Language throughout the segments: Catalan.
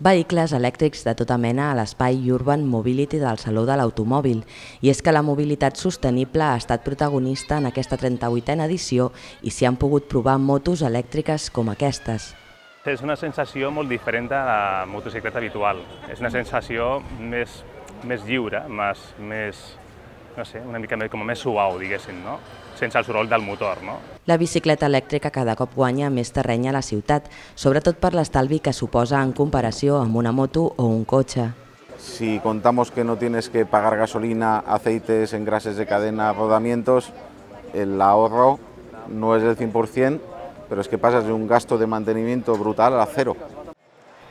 Vehicles elèctrics de tota mena a l'espai Urban Mobility del Saló de l'Automòbil. I és que la mobilitat sostenible ha estat protagonista en aquesta 38a edició i s'hi han pogut provar motos elèctriques com aquestes. És una sensació molt diferent de la motocicleta habitual. És una sensació més, més lliure, més, més, no sé, una mica més, com més suau, diguéssim, no? Sense el soroll del motor. No? La bicicleta elèctrica cada cop guanya més terreny a la ciutat, sobretot per l'estalvi que suposa en comparació amb una moto o un cotxe. Si contamos que no tienes que pagar gasolina, aceites, engrases de cadena, rodamientos, el ahorro no es del 100%, pero es que pasas de un gasto de mantenimiento brutal a cero.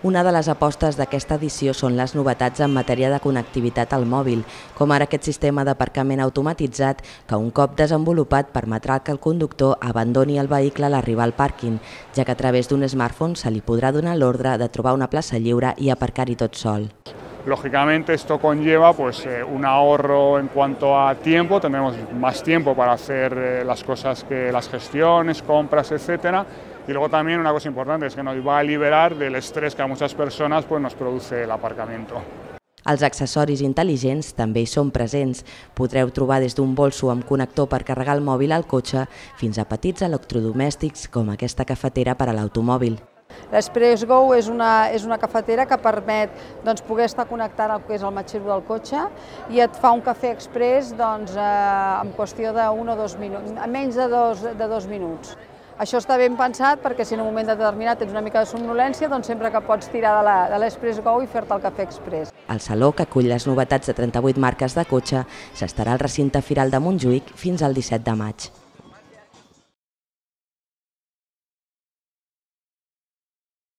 Una de les apostes d'aquesta edició són les novetats en matèria de connectivitat al mòbil, com ara aquest sistema d'aparcament automatitzat que un cop desenvolupat permetrà que el conductor abandoni el vehicle a l'arribar al pàrquing, ja que a través d'un smartphone se li podrà donar l'ordre de trobar una plaça lliure i aparcar-hi tot sol. Lógicamente esto conlleva pues, eh, un ahorro en cuanto a tiempo, tendremos más tiempo para hacer eh, las cosas que las gestiones, compras, etcétera, Y luego también una cosa importante es que nos va a liberar del estrés que a muchas personas pues, nos produce el aparcamiento. Els accessoris intel·ligents també hi són presents. Podreu trobar des d'un bolso amb connector per carregar el mòbil al cotxe fins a petits electrodomèstics com aquesta cafetera per a l'automòbil. L'Express Go és una, és una cafetera que permet doncs, poder estar connectant el que és el matxero del cotxe i et fa un cafè express doncs, eh, en qüestió d'un o dos minuts, menys de dos, de dos minuts. Això està ben pensat perquè si en un moment determinat tens una mica de somnolència, doncs sempre que pots tirar de l'Express Go i fer-te el cafè express. El saló, que acull les novetats de 38 marques de cotxe, s'estarà al recinte Firal de Montjuïc fins al 17 de maig.